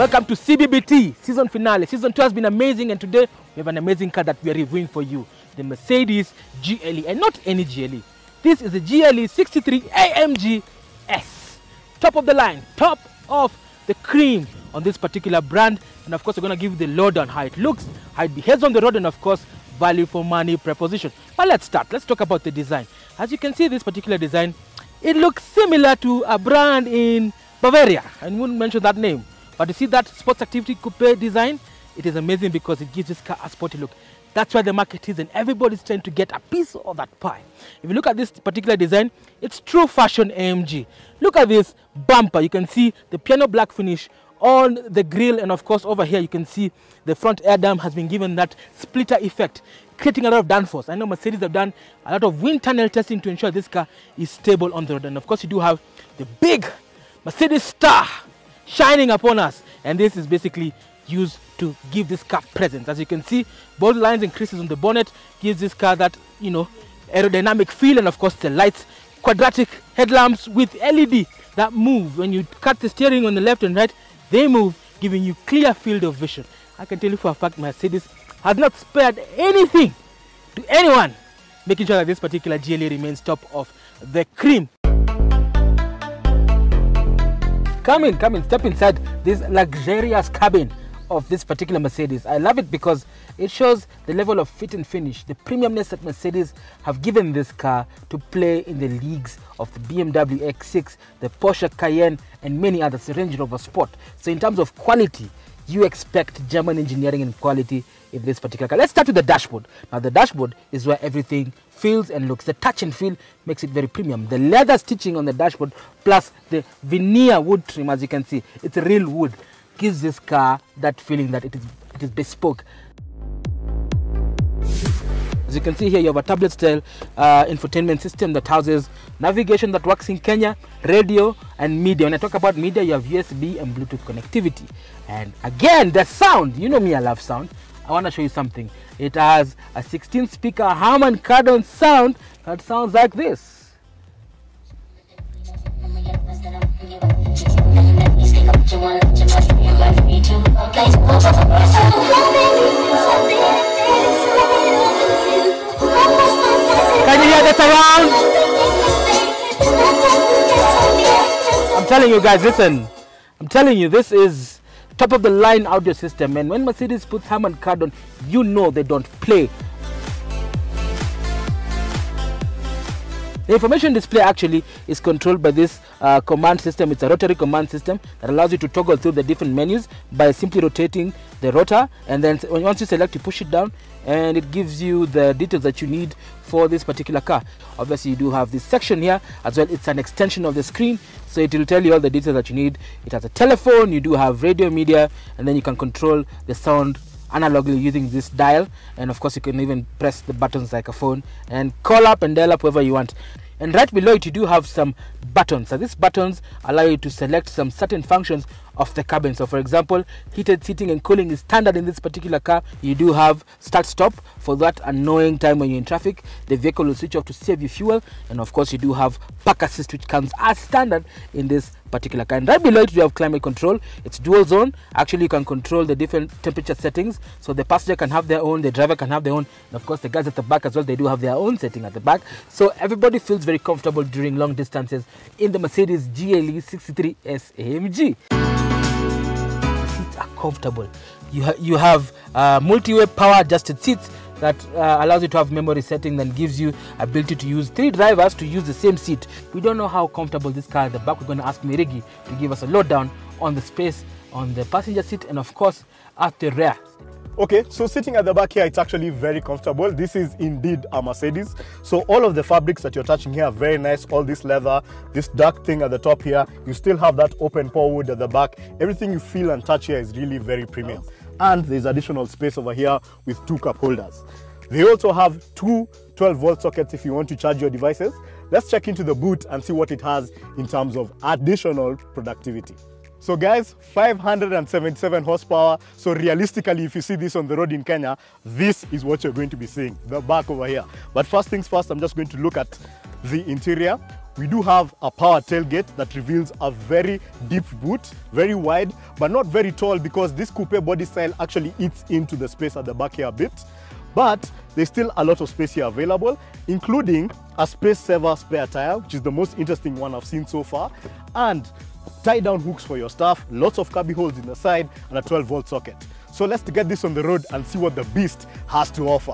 Welcome to CBBT season finale. Season 2 has been amazing, and today we have an amazing car that we are reviewing for you the Mercedes GLE, and not any GLE. This is the GLE 63 AMG S. Top of the line, top of the cream on this particular brand. And of course, we're going to give you the lowdown how it looks, how it behaves on the road, and of course, value for money proposition. But let's start. Let's talk about the design. As you can see, this particular design, it looks similar to a brand in Bavaria. I wouldn't mention that name. But you see that sports activity coupe design? It is amazing because it gives this car a sporty look. That's where the market is, and everybody's trying to get a piece of that pie. If you look at this particular design, it's true fashion AMG. Look at this bumper. You can see the piano black finish on the grille, and of course, over here, you can see the front air dam has been given that splitter effect, creating a lot of downforce. I know Mercedes have done a lot of wind tunnel testing to ensure this car is stable on the road. And of course, you do have the big Mercedes star shining upon us, and this is basically used to give this car presence. As you can see, both lines and creases on the bonnet gives this car that, you know, aerodynamic feel and of course the lights, quadratic headlamps with LED that move. When you cut the steering on the left and right, they move, giving you clear field of vision. I can tell you for a fact Mercedes has not spared anything to anyone, making sure that this particular GLE remains top of the cream. Come in, come in, step inside this luxurious cabin of this particular Mercedes. I love it because it shows the level of fit and finish, the premiumness that Mercedes have given this car to play in the leagues of the BMW X6, the Porsche Cayenne, and many others, the Range Rover Sport. So in terms of quality, you expect German engineering and quality in this particular car. Let's start with the dashboard. Now the dashboard is where everything feels and looks. The touch and feel makes it very premium. The leather stitching on the dashboard plus the veneer wood trim, as you can see, it's real wood, gives this car that feeling that it is, it is bespoke. As you can see here, you have a tablet style uh, infotainment system that houses navigation that works in Kenya, radio, and media. When I talk about media, you have USB and Bluetooth connectivity. And again, the sound. You know me, I love sound. I want to show you something. It has a 16 speaker Harman Kardon sound that sounds like this. Telling you guys, listen. I'm telling you, this is top of the line audio system. And when Mercedes puts Harman Kardon, you know they don't play. The information display actually is controlled by this uh, command system. It's a rotary command system that allows you to toggle through the different menus by simply rotating the rotor. And then once you select, you push it down and it gives you the details that you need for this particular car. Obviously, you do have this section here as well. It's an extension of the screen, so it will tell you all the details that you need. It has a telephone, you do have radio media, and then you can control the sound analogically using this dial. And of course you can even press the buttons like a phone and call up and dial up wherever you want. And right below it you do have some buttons. So these buttons allow you to select some certain functions of the cabin. So for example heated seating and cooling is standard in this particular car. You do have start stop for that annoying time when you're in traffic. The vehicle will switch off to save you fuel. And of course you do have park assist which comes as standard in this particular car. And right below it you have climate control. It's dual zone. Actually you can control the different temperature settings. So the passenger can have their own the driver can have their own. And of course the guys at the back as well they do have their own setting at the back. So everybody feels very comfortable during long distances in the mercedes gle 63s amg are comfortable you, ha you have uh, multi-way power adjusted seats that uh, allows you to have memory setting and gives you ability to use three drivers to use the same seat. We don't know how comfortable this car at the back. We're going to ask Murigi to give us a lowdown on the space on the passenger seat and of course at the rear. Okay, so sitting at the back here, it's actually very comfortable. This is indeed a Mercedes. So all of the fabrics that you're touching here are very nice. All this leather, this dark thing at the top here, you still have that open pore wood at the back. Everything you feel and touch here is really very premium. And there's additional space over here with two cup holders. They also have two 12 volt sockets if you want to charge your devices. Let's check into the boot and see what it has in terms of additional productivity. So guys, 577 horsepower. So realistically, if you see this on the road in Kenya, this is what you're going to be seeing, the back over here. But first things first, I'm just going to look at the interior. we do have a power tailgate that reveals a very deep boot, very wide, but not very tall because this coupe body style actually eats into the space at the back here a bit. But there's still a lot of space here available, including a space saver spare tire, which is the most interesting one I've seen so far, and tie down hooks for your stuff, lots of cubby holes in the side, and a 12 volt socket. So let's get this on the road and see what the beast has to offer.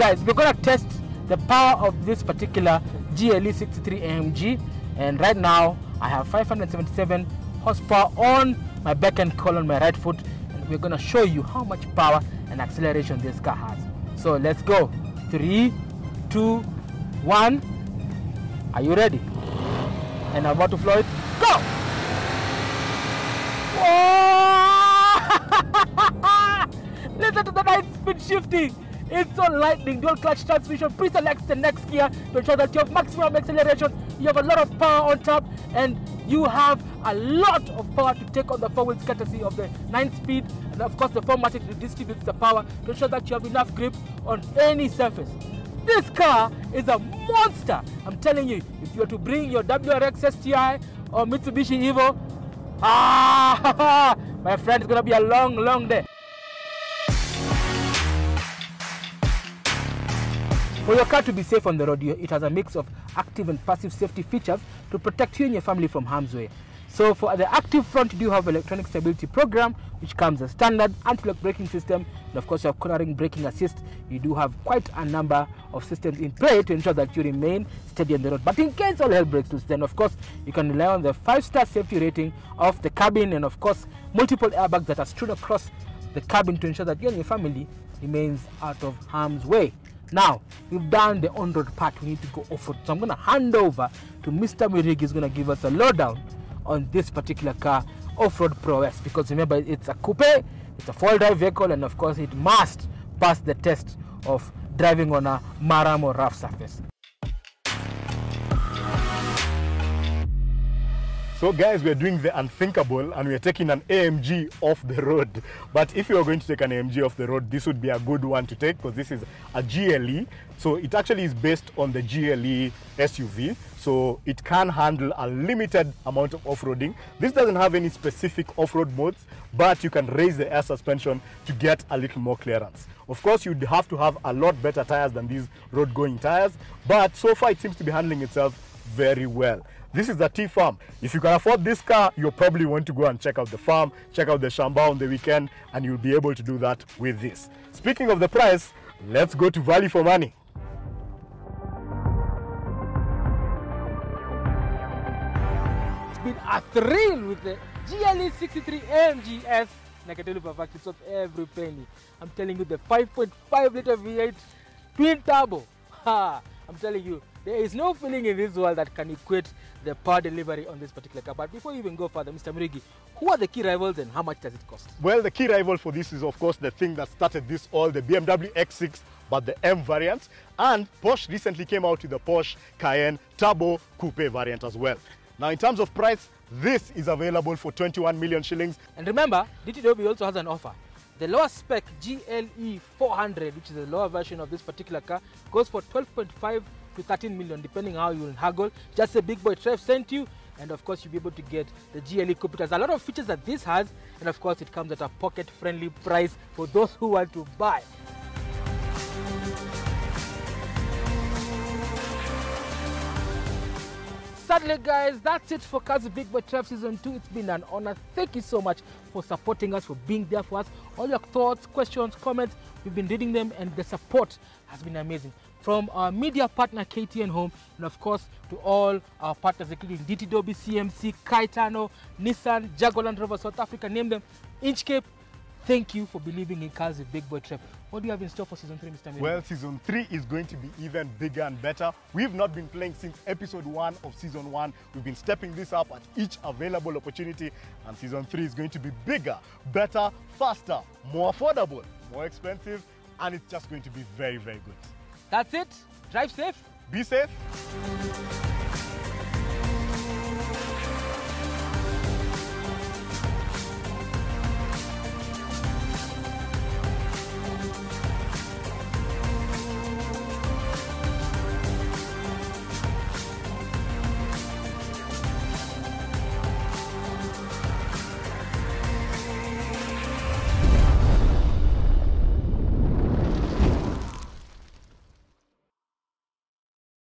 Guys, we're gonna test the power of this particular GLE 63 AMG and right now I have 577 horsepower on my back end column on my right foot and we're gonna show you how much power and acceleration this car has. So let's go. Three, two, one. Are you ready? And I'm about to flow it. Go! Whoa! Listen to the nice speed shifting. It's so lightning, dual clutch transmission, pre-selects the next gear to ensure that you have maximum acceleration, you have a lot of power on top, and you have a lot of power to take on the four wheels courtesy of the 9 speed, and of course the 4matic redistributes the power to ensure that you have enough grip on any surface. This car is a monster. I'm telling you, if you are to bring your WRX STI or Mitsubishi Evo, ah, my friend, it's gonna be a long, long day. For your car to be safe on the road, it has a mix of active and passive safety features to protect you and your family from harm's way. So for the active front, you do have electronic stability program, which comes as standard anti-lock braking system, and of course you have cornering braking assist. You do have quite a number of systems in play to ensure that you remain steady on the road. But in case all hell breaks loose, then of course you can rely on the five-star safety rating of the cabin, and of course multiple airbags that are strewn across the cabin to ensure that you and your family remains out of harm's way. Now, we've done the on-road part, we need to go off-road. So I'm gonna hand over to Mr. Mirig, he's gonna give us a lowdown on this particular car, off-road prowess. Because remember, it's a coupe, it's a four-drive vehicle, and of course it must pass the test of driving on a murram or rough surface. So guys, we're doing the unthinkable and we're taking an AMG off the road. But if you're going to take an AMG off the road, this would be a good one to take because this is a GLE. So it actually is based on the GLE SUV. So it can handle a limited amount of off-roading. This doesn't have any specific off-road modes, but you can raise the air suspension to get a little more clearance. Of course, you'd have to have a lot better tires than these road-going tires, but so far it seems to be handling itself very well. This is the T farm. If you can afford this car, you'll probably want to go and check out the farm, check out the Shamba on the weekend, and you'll be able to do that with this. Speaking of the price, let's go to Value for Money. It's been a thrill with the GLE 63 AMG S. And I can tell you for a fact, it's worth every penny. I'm telling you, the 5.5 liter V8 twin turbo. Ha! I'm telling you, there is no feeling in this world that can equate the power delivery on this particular car. But before you even go further, Mr. Murigi, who are the key rivals and how much does it cost? Well, the key rival for this is, of course, the thing that started this all, the BMW X6, but the M variant. And Porsche recently came out with the Porsche Cayenne Turbo Coupe variant as well. Now, in terms of price, this is available for 21 million shillings. And remember, DT Dobie also has an offer. The lower spec GLE 400, which is the lower version of this particular car, goes for 12.5 to 13 million, depending how you haggle. Just a big boy Trev sent you, and of course you'll be able to get the GLE coupe. It has a lot of features that this has, and of course it comes at a pocket-friendly price for those who want to buy. Sadly, guys, that's it for Cars Big Boy Trev Season 2. It's been an honor. Thank you so much for supporting us, for being there for us. All your thoughts, questions, comments, we've been reading them, and the support has been amazing. From our media partner KTN Home, and of course to all our partners, including DT Dobie, CMC, Kaitano, Nissan, Jaguar Land Rover South Africa, name them, Inchcape, Thank you for believing in cars with Big Boy Trev. What do you have in store for season three, Mr. Mary? Well, season three is going to be even bigger and better. We've not been playing since episode one of season one. We've been stepping this up at each available opportunity, and season three is going to be bigger, better, faster, more affordable, more expensive, and it's just going to be very, very good. That's it. Drive safe. Be safe.